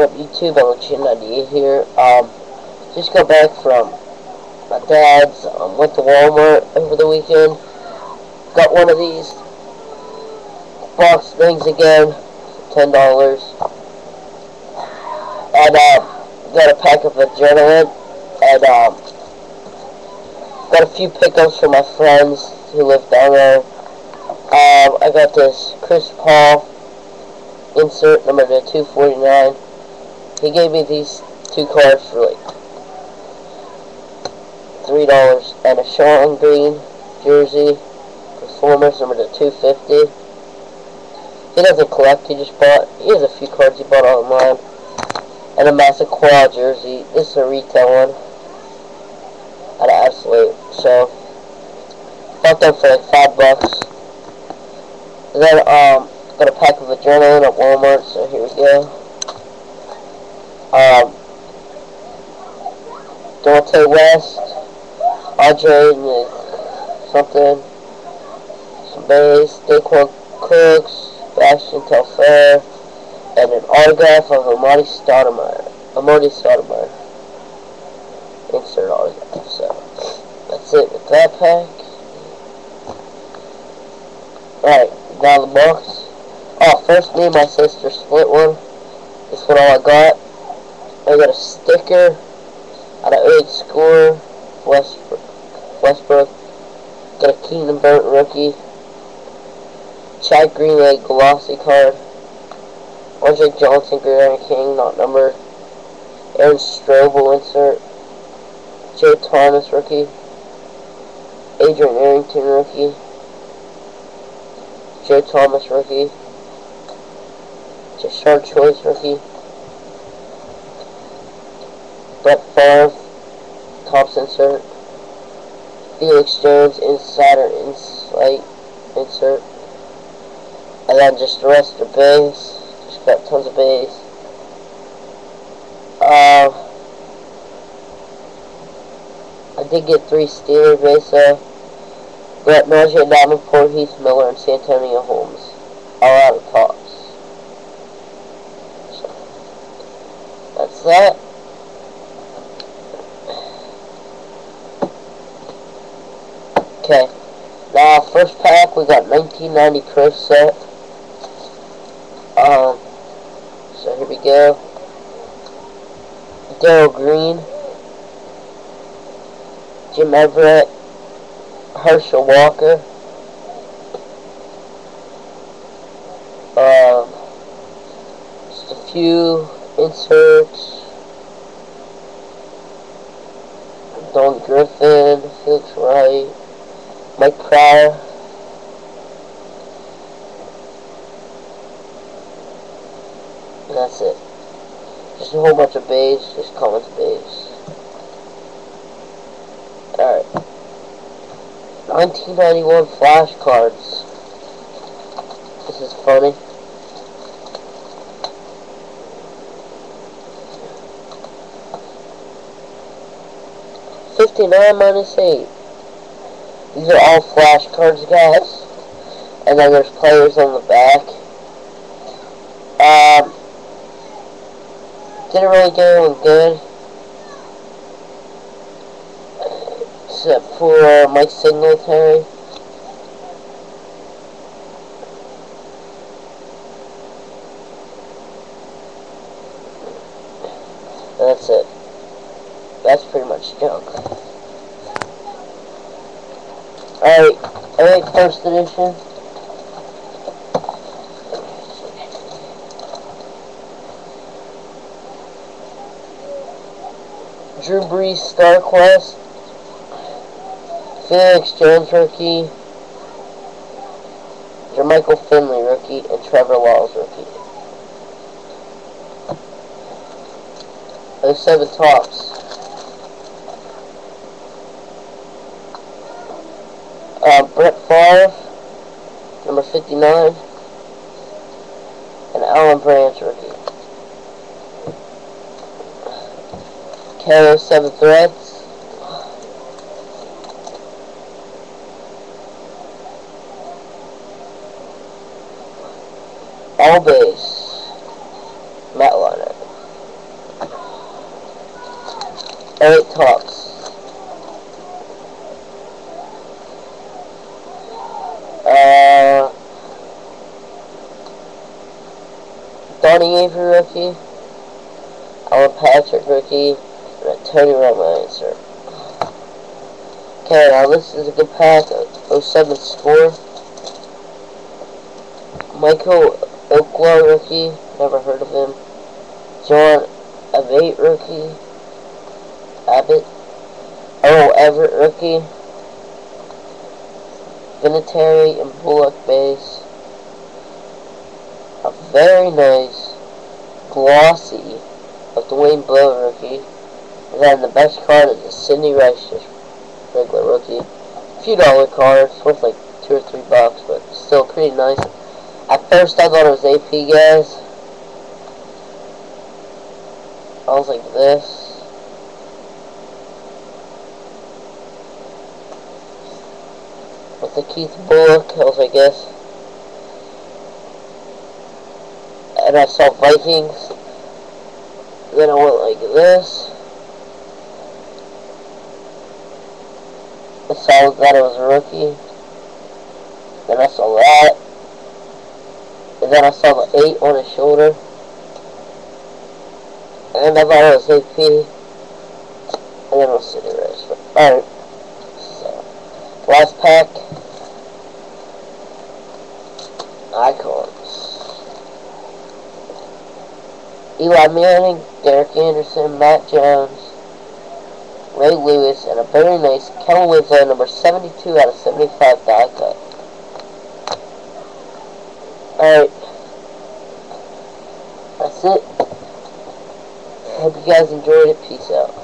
What up YouTube, I'm Chin98 here. Um, just got back from my dad's, um, went to Walmart over the weekend. Got one of these box things again, $10. And, uh, got a pack of adrenaline. And, um, got a few pickups for my friends who live down there. Um, I got this Chris Paul insert number to 249. He gave me these two cards for like three dollars and a Sean Green jersey performance number to 250. He doesn't collect, he just bought he has a few cards he bought online. And a massive quad jersey. This is a retail one. At absolute so bought them for like five bucks. Then um got a pack of adrenaline at Walmart, so here we go. Um, Dante West, Andre something, some bass, Daequan Cooks, Bastian Telfair, and an autograph of Amar'e Stoudemire. Amar'e Stoudemire. Insert autograph, so that's it with that pack. Alright, now the box. Oh, first me and my sister split one. This one all I got. I got a sticker out of 8 score, Westbrook. Westbrook. Got a Keenan Burton rookie. Chad Greenway glossy card. Andre Johnson, Grand King, not number. Aaron Strobel insert. Joe Thomas rookie. Adrian Arrington rookie. Joe Thomas rookie. Just choice rookie. Brett Favre, Topps insert. Felix Jones, Insider Insight insert. And then just the rest of the base. Just got tons of base. Uh, I did get three Steelers base uh, Brett Najeh, Davenport, Heath Miller, and Santonio Holmes. All out of Topps. So, that's that. Okay. Now, first pack, we got 1990 Pro set. Um, so here we go. Darrell Green. Jim Everett. Herschel Walker. Um, just a few inserts. Don Griffin, Felix Wright. Mike Pryor. And that's it. Just a whole bunch of bass, just comments bass. Alright. 1991 flashcards. This is funny. Fifty-nine minus eight. These are all flashcards, guys. And then there's players on the back. Um, didn't really get anyone good. Except for uh, Mike Singletary. That's it. That's pretty much junk. Alright, alright, first edition. Drew Brees Star Quest. Felix Jones rookie. Jermichael Finley rookie. And Trevor Laws rookie. Those seven Topps. 59. And Alan Branch rookie. Cato 7 threads. All base. Matt Liner. Eight talks. Donnie Avery rookie. Allen Patrick rookie. Tony Romo insert. Okay, now this is a good pack. 07 score. Michael Okwo rookie. Never heard of him. John Abbate rookie. Abbott. Earl oh, Everett rookie. Vinatieri and Bulluck base. Very nice glossy of Dwayne Bowe rookie. And then the best card is a Sidney Rice just regular rookie. A few dollar cards, worth like two or three bucks, but still pretty nice. At first I thought it was AP guys. I was like this. With the Keith Bulluck, I was like this. And I saw Vikings. Then I went like this. I saw that it was a rookie. Then I saw that. And then I saw the 8 on his shoulder. And I thought it was AP. And then it was Sidney Rice. Alright. So, last pack. Icons. Eli Manning, Derek Anderson, Matt Jones, Ray Lewis, and a very nice Kellen Winslow, number 72 out of 75 die cut. Alright. That's it. Hope you guys enjoyed it. Peace out.